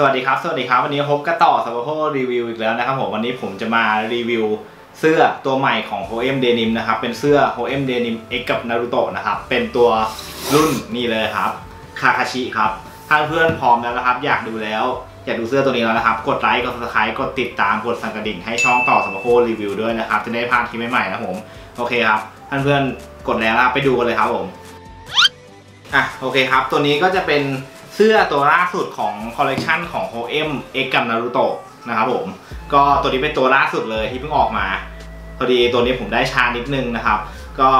สวัสดีครับ สวัสดีครับ วันนี้พบกับต่อสับโพรีวิวอีกแล้วนะครับผมวันนี้ผมจะมารีวิวเสื้อตัวใหม่ของ H&M Denim นะครับ เป็นเสื้อ H&M Denim X กับ Naruto นะครับ เป็นตัวรุ่นนี่เลยครับคาคาชิครับถ้าเพื่อนพร้อมแล้วนะครับ อยากดูแล้ว อยากดูเสื้อตัวนี้แล้วนะครับ กดไลค์กด subscribe กดติดตามกดสั่นกระดิ่งให้ช่องต่อสัมโพรีวิวด้วยนะครับ จะได้พลาดคลิปใหม่ๆนะผมโอเคครับท่านเพื่อนกดแล้วนะไปดูกันเลยครับผมอะโอเคครับ ตัวนี้ก็จะเป็น เสื้อตัวล่าสุดของคอลเลกชันของ h o e m X กับ Naruto นะครับผม ก็ตัวนี้เป็นตัวล่าสุดเลยที่เพิ่งออกมา พอดีตัวนี้ผมได้ช้านิดนึงนะครับ ก็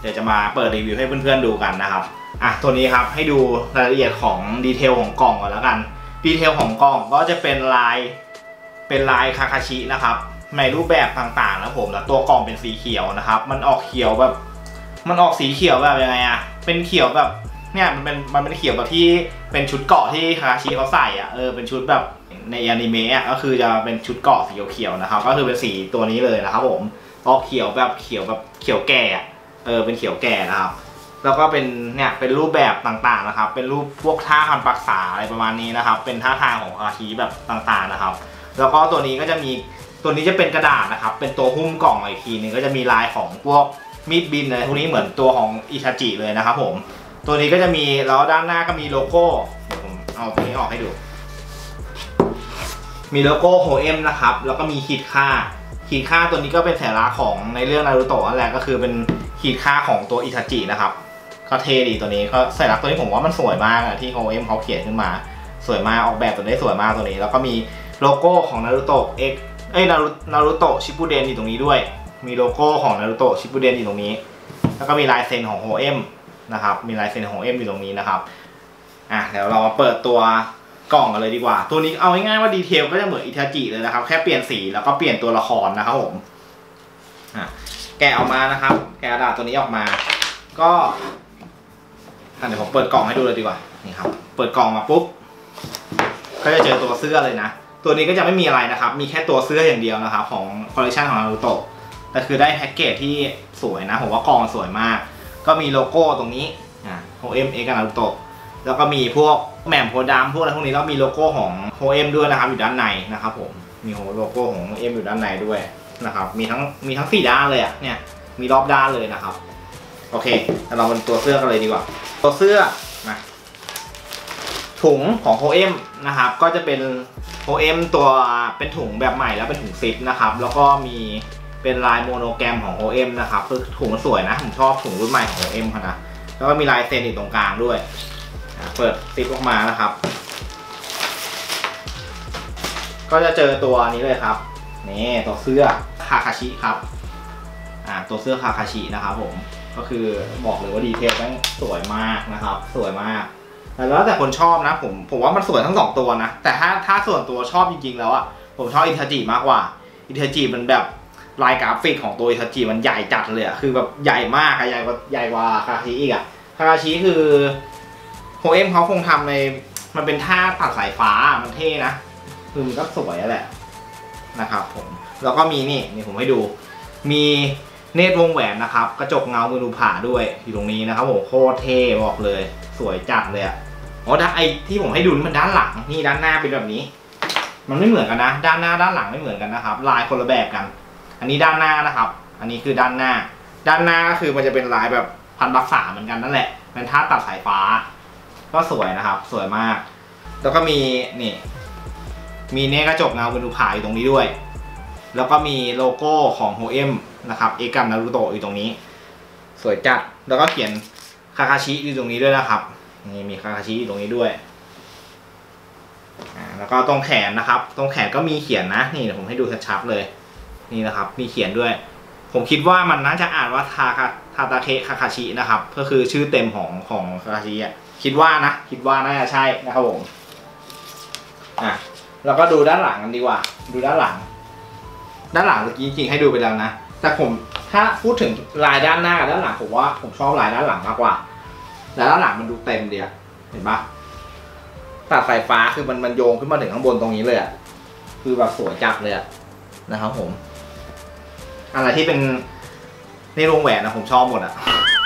เดี๋ยวจะมาเปิดรีวิวให้เพื่อนๆดูกันนะครับอะตัวนี้ครับให้ดูรายละเอียดของ detail ของกล่องก่อนแล้วกัน detail ของกล่องก็จะเป็นลายเป็นลายคาคาชินะครับในรูปแบบต่างๆนะผมแล้วตัวกล่องเป็นสีเขียวนะครับ มันออกเขียวแบบ มันออกสีเขียวแบบยังไงอะเป็นเขียวแบบ เนี่ยมันเป็นมันเป็นเขียวแบบที่เป็นชุดเกาะที่คาชิเขาใส่อะเออเป็นชุดแบบในอนิเมะอะก็คือจะเป็นชุดเกาะสีเขียวๆนะครับก็คือเป็นสีตัวนี้เลยนะครับผมออกเขียวแบบเขียวแบบเขียวแก่อเออเป็นเขียวแก่นะครับแล้วก็เป็นเนี่ยเป็นรูปแบบต่างๆนะครับ เป็นรูปพวกท่าคันปักษาอะไรประมาณนี้นะครับ เป็นท่าทางของคาชิแบบต่างๆนะครับ แล้วก็ตัวนี้ก็จะมีตัวนี้จะเป็นกระดาษนะครับ เป็นตัวหุ้มกล่องอีกทีหนึงก็จะมีลายของพวกมีดบินอะไรพวกนี้เหมือนตัวของอิทาจิเลยนะครับผม ตัวนี้ก็จะมีแล้วด้านหน้าก็มีโลโก้เดี๋ยวผมเอาตัวนี้ออกให้ดู มีโลโก้โฮเอ็มนะครับ แล้วก็มีขีดฆ่า ขีดฆ่าตัวนี้ก็เป็นสัญลักษณ์ของในเรื่องนารูโตะนั่นแหละก็คือเป็นขีดฆ่าของตัวอิทาจินะครับก็เท่ดีตัวนี้ก็สัญลักษณ์ตัวนี้ผมว่ามันสวยมากอะที่โฮเอ็มเขาเขียนขึ้นมา สวยมากออกแบบตัวนี้สวยมากตัวนี้ แล้วก็มีโลโก้ของนารูโตะ Xเอ้ยนารูนารูโตะชิปูเดนอยู่ตรงนี้ด้วย มีโลโก้ของนารูโตะชิปูเดนอยู่ตรงนี้ แล้วก็มีลายเซ็นของโฮเอ็ม นะครับ มีลายเซ็นของเอ็มอยู่ตรงนี้นะครับอะเดี๋ยวเรามาเปิดตัวกล่องกันเลยดีกว่า ตัวนี้เอาง่ายๆว่า detail ก็จะเหมือนอิทาจิเลยนะครับ แค่เปลี่ยนสีแล้วก็เปลี่ยนตัวละครนะครับผมอะแกะออกมานะครับ แกะกระดาษตัวนี้ออกมา ก็อะเดี๋ยวผมเปิดกล่องให้ดูเลยดีกว่านี่ครับ เปิดกล่องมาปุ๊บก็จะเจอตัวเสื้อเลยนะ ตัวนี้ก็จะไม่มีอะไรนะครับ มีแค่ตัวเสื้ออย่างเดียวนะครับ ของคอลเลคชันของนารูโตะแต่คือได้แพ็กเกจที่สวยนะ ผมว่ากล่องสวยมาก ก็มีโลโก้ตรงนี้อ่าโฮเอ็มเอกานารูโตะแล้วก็มีพวกแหม่มโพธิ์ดำพวกอะไรพวกนี้แล้วมีโลโก้ของโฮเอ็มด้วยนะครับอยู่ด้านในนะครับผมมีโลโก้ของโฮเอ็มอยู่ด้านในด้วยนะครับมีทั้งมีทั้งสี่ด้านเลยอะเนี่ยมีรอบด้านเลยนะครับโอเคแล้วเราเปิดตัวเสื้อกันเลยดีกว่า ตัวเสื้อมาถุงของโฮเอ็มนะครับ ก็จะเป็นโฮเอ็มตัวเป็นถุงแบบใหม่แล้วเป็นถุงซิปนะครับ แล้วก็มี เป็นลาย monogram ของ Holdem นะครับคือถุงสวยนะ ผมชอบถุงรุ่นใหม่ของโฮเอ็มเขานะแล้วก็มีลายเซ็นอยู่ตรงกลางด้วย เปิดซิปออกมานะครับ ก็จะเจอตัวนี้เลยครับ นี่ตัวเสื้อคาคาชิครับอ่าตัวเสื้อคาคาชินะครับผมก็คือบอกเลยว่า detail แม่งสวยมากนะครับ สวยมาก แต่แล้วแต่คนชอบนะ ผมผมว่ามันสวยทั้งสองตัวนะ แต่ถ้าถ้าส่วนตัวชอบจริงๆแล้วอะผมชอบอิทาจิมากกว่า อิทาจิมันแบบ ลายกราฟิกของตัวอิทาจิมันใหญ่จัดเลยอะคือแบบใหญ่มากอะใหญ่กว่าใหญ่กว่าคาคาชิอีกอะคาคาชิคือ Holdem เขาคงทำในมันเป็นท่าตัดสายฟ้ามันเท่นะ คือมันก็สวยอะแหละนะครับผม แล้วก็มีนี่นี่ผมให้ดู มีเนตรวงแหวนนะครับ กระจกเงามือดูผ่าด้วย อยู่ตรงนี้นะครับผมโคตรเท่บอกเลย สวยจัดเลยอะอ๋อด้านไอที่ผมให้ดูมันด้านหลัง นี่ด้านหน้าเป็นแบบนี้ มันไม่เหมือนกันนะ ด้านหน้าด้านหลังไม่เหมือนกันนะครับ ลายคนละแบบกัน อันนี้ด้านหน้านะครับ อันนี้คือด้านหน้า ด้านหน้าก็คือมันจะเป็นลายแบบพันรักษาเหมือนกันนั่นแหละเป็นท่าตัดสายฟ้า ก็สวยนะครับ สวยมาก แล้วก็มีนี่ มีเนตรกระจกเงามือดูผ่าอยู่ตรงนี้ด้วย แล้วก็มีโลโก้ของโฮเอ็มนะครับ เอกัมนารูโตะอยู่ตรงนี้ สวยจัด แล้วก็เขียนคาคาชิอยู่ตรงนี้ด้วยนะครับ นี่มีคาคาชิอยู่ตรงนี้ด้วยแล้วก็ตรงแขนนะครับ ตรงแขนก็มีเขียนนะ นี่เดี๋ยวผมให้ดูชัดๆเลย นี่นะครับ มีเขียนด้วย ผมคิดว่ามันน่าจะอ่านว่าทาคาทาตาเคคาคาชินะครับ ก็คือชื่อเต็มของของคาคาชิอะคิดว่านะ คิดว่าน่าจะใช่นะครับผมอะแล้วก็ดูด้านหลังกันดีกว่า ดูด้านหลัง ด้านหลังเมื่อกี้จริงๆให้ดูไปแล้วนะ แต่ผมถ้าพูดถึงลายด้านหน้ากับด้านหลังผมว่าผมชอบลายด้านหลังมากกว่าลายด้านหลังมันดูเต็มดีอะเห็นปะตัดสายฟ้าคือมันมันโยงขึ้นมาถึงข้างบนตรงนี้เลยอะคือแบบสวยจัดเลยอะนะครับผม อะไรที่เป็นในวงแหวนนะผมชอบหมดอะ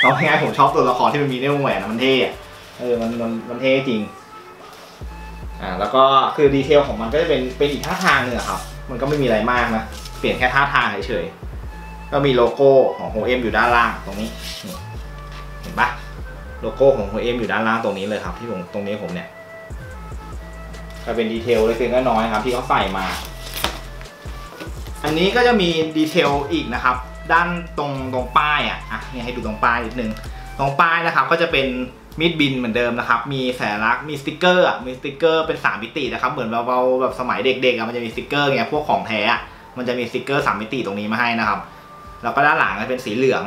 เอาง่ายๆผมชอบตัวละครที่มันมีในวงแหวนนะมันเท่อะเออมันมันมันเท่จริงอ่าแล้วก็คือ detail ของมันก็จะเป็นเป็นอีกท่าทางหนึงอะครับ มันก็ไม่มีอะไรมากนะเปลี่ยนแค่ท่าทางเฉยๆก็มีโลโก้ของโฮเอ็มอยู่ด้านล่างตรงนี้นี่เห็นปะโลโก้ของโฮเอ็มอยู่ด้านล่างตรงนี้เลยครับ ที่ผมตรงนี้ผมเนี่ยก็เป็น detail เล็กๆน้อยๆครับ ที่เขาใส่มา อันนี้ก็จะมี detail อีกนะครับ ด้านตรงตรงป้ายอะอะนี่ให้ดูตรงป้ายนิดนึงตรงป้ายนะครับก็จะเป็นมีดบินเหมือนเดิมนะครับ มีสัญลักษณ์มีสติกเกอร์มีสติกเกอร์เป็น3มิตินะครับ เหมือนเราเราแบบสมัยเด็กๆมันจะมีสติกเกอร์ไงพวกของแท้มันจะมีสติกเกอร์3มิติตรงนี้มาให้นะครับ แล้วก็ด้านหลังก็เป็นสีเหลือง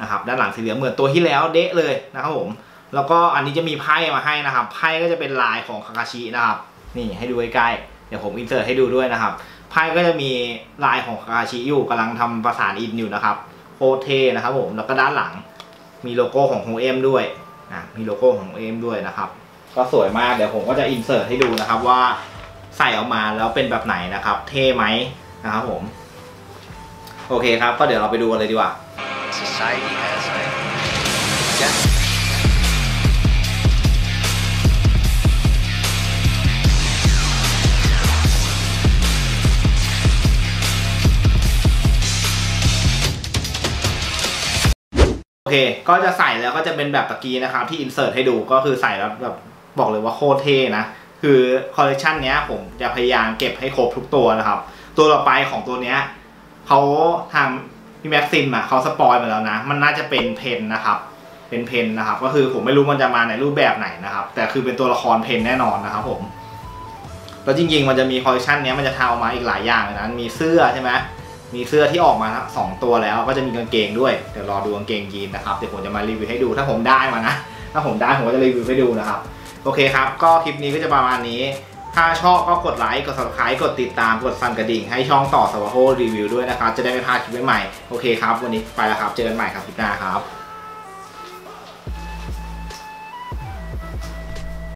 นะครับ ด้านหลังสีเหลืองเหมือนตัวที่แล้วเดะเลยนะครับผม แล้วก็อันนี้จะมีไพ่มาให้นะครับ ไพ่ก็จะเป็นลายของคาคาชินะครับ นี่ให้ดูใกล้ๆ เดี๋ยวผม insert ให้ดูด้วยนะครับ ไพ่ก็จะมีลายของคาคาชิอยู่กำลังทำประสานอินอยู่นะครับโคตรเท่นะครับผมแล้วก็ด้านหลัง มีโลโก้ของโฮเอ็มด้วยอะมีโลโก้ของโฮเอ็มด้วยนะครับ ก็สวยมากเดี๋ยวผมก็จะ insert ให้ดูนะครับว่าใส่ออกมาแล้วเป็นแบบไหนนะครับ เท่ไหมนะครับผม โอเคครับ ก็เดี๋ยวเราไปดูกันเลยดีกว่า Society has a โอเค ก็จะใส่แล้วก็จะเป็นแบบตะกี้นะครับที่ insert ให้ดูก็คือใส่แล้วแบบบอกเลยว่าโคตรเท่นะ คือคอลเลกชันเนี้ยผมจะพยายามเก็บให้ครบทุกตัวนะครับ ตัวต่อไปของตัวเนี้ยเขาทางพี่แม็กซิมอะเขา spoil มาแล้วนะ มันน่าจะเป็นเพนนะครับ เป็นเพนนะครับ ก็คือผมไม่รู้มันจะมาในรูปแบบไหนนะครับ แต่คือเป็นตัวละครเพนแน่นอนนะครับผม แล้วจริงๆมันจะมีคอลเลคชันเนี้ยมันจะทำออกมาอีกหลายอย่างเลยนะ มีเสื้อใช่ไหม มีเสื้อที่ออกมาสองตัวแล้วก็จะมีกางเกงด้วยเดี๋ยวรอดูกางเกงยีนนะครับเดี๋ยวผมจะมารีวิวให้ดูถ้าผมได้มานะถ้าผมได้ผมก็จะรีวิวให้ดูนะครับโอเคครับ ก็คลิปนี้ก็จะประมาณนี้ ถ้าชอบก็กดไลค์กด subscribe กดติดตามกดสั่นกระดิ่งให้ช่องต่อสวัสดีรีวิวด้วยนะครับจะได้ไม่พลาดคลิปใหม่ๆโอเคครับ วันนี้ไปแล้วครับเจอกันใหม่ครับคลิปหน้าครับ